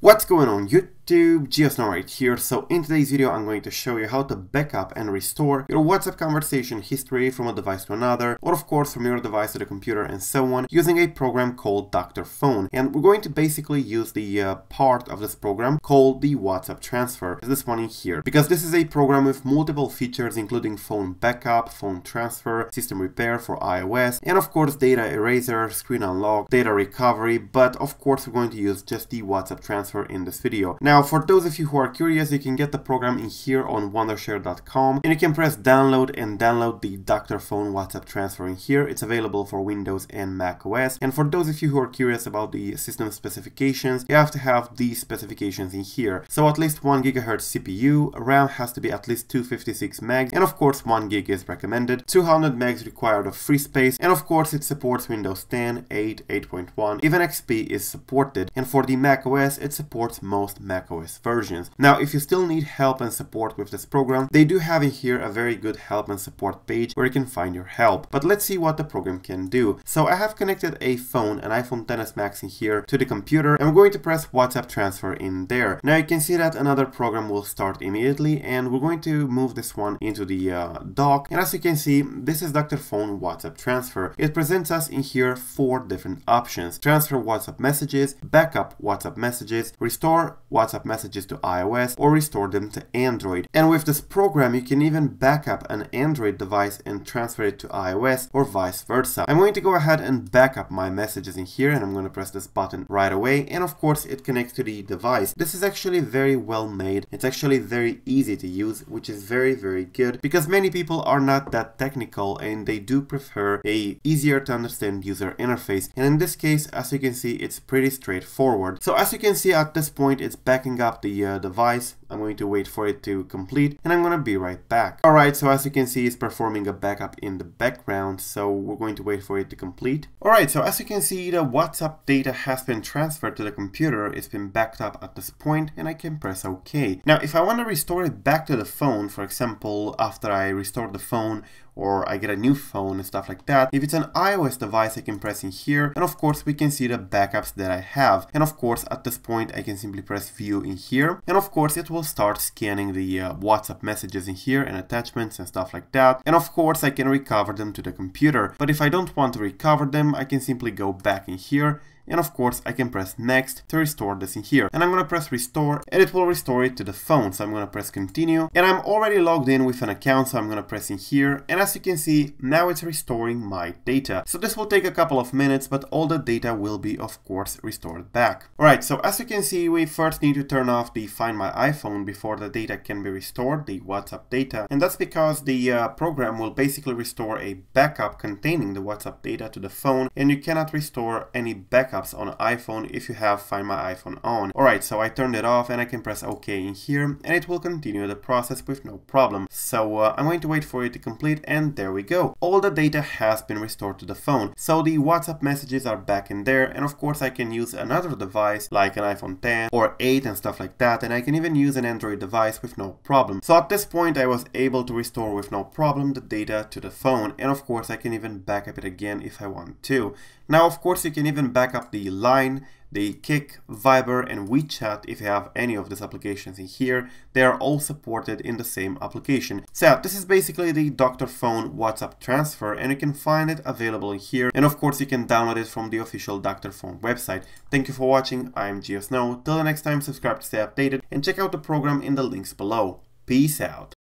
What's going on YouTube? GeoSnow right here. So in today's video I'm going to show you how to backup and restore your WhatsApp conversation history from a device to another or of course from your device to the computer and so on using a program called Dr.Fone. And we're going to basically use the uh, part of this program called the WhatsApp transfer, this one in here. Because this is a program with multiple features including phone backup, phone transfer, system repair for iOS, and of course data eraser, screen unlock, data recovery, but of course we're going to use just the WhatsApp transfer in this video. Now, for those of you who are curious, you can get the program in here on wondershare.com and you can press download and download the Dr.Fone WhatsApp transfer in here. It's available for Windows and Mac OS. And for those of you who are curious about the system specifications, you have to have these specifications in here. So at least 1 GHz CPU, RAM has to be at least 256 meg, and of course 1 gig is recommended, 200 megs required of free space, and of course it supports Windows 10, 8, 8.1, even XP is supported, and for the Mac OS it supports most macOS versions. Now, if you still need help and support with this program, they do have in here a very good help and support page where you can find your help. But let's see what the program can do. So I have connected a phone, an iPhone XS Max in here to the computer, and I'm going to press WhatsApp transfer in there. Now you can see that another program will start immediately, and we're going to move this one into the uh, dock. And as you can see, this is Dr.Fone WhatsApp transfer. It presents us in here four different options. Transfer WhatsApp messages, backup WhatsApp messages, restore WhatsApp messages to iOS, or restore them to Android. And with this program, you can even backup an Android device and transfer it to iOS or vice versa. I'm going to go ahead and backup my messages in here and I'm going to press this button right away. And of course, it connects to the device. This is actually very well made. It's actually very easy to use, which is very, very good because many people are not that technical and they do prefer a easier to understand user interface. And in this case, as you can see, it's pretty straightforward. So as you can see, at this point it's backing up the uh, device. I'm going to wait for it to complete and I'm going to be right back. Alright, so as you can see it's performing a backup in the background, so we're going to wait for it to complete. Alright, so as you can see the WhatsApp data has been transferred to the computer, it's been backed up at this point and I can press OK. Now if I want to restore it back to the phone, for example after I restore the phone or I get a new phone and stuff like that. If it's an iOS device, I can press in here. And of course, we can see the backups that I have. And of course, at this point, I can simply press view in here. And of course, it will start scanning the uh, WhatsApp messages in here and attachments and stuff like that. And of course, I can recover them to the computer. But if I don't want to recover them, I can simply go back in here and of course I can press next to restore this in here. And I'm gonna press restore and it will restore it to the phone. So I'm gonna press continue and I'm already logged in with an account so I'm gonna press in here and as you can see now it's restoring my data. So this will take a couple of minutes but all the data will be of course restored back. Alright so as you can see we first need to turn off the find my iPhone before the data can be restored, the WhatsApp data and that's because the uh, program will basically restore a backup containing the WhatsApp data to the phone and you cannot restore any backup backups on iPhone if you have Find My iPhone on. Alright, so I turned it off and I can press OK in here and it will continue the process with no problem. So uh, I'm going to wait for it to complete and there we go. All the data has been restored to the phone. So the WhatsApp messages are back in there and of course I can use another device like an iPhone 10 or 8 and stuff like that and I can even use an Android device with no problem. So at this point I was able to restore with no problem the data to the phone and of course I can even backup it again if I want to. Now of course you can even backup the Line, the Kik, Viber and WeChat if you have any of these applications in here. They are all supported in the same application. So this is basically the Dr.Fone WhatsApp transfer and you can find it available in here. And of course you can download it from the official Dr.Fone website. Thank you for watching. I'm Geo Snow. Till the next time, subscribe to stay updated and check out the program in the links below. Peace out.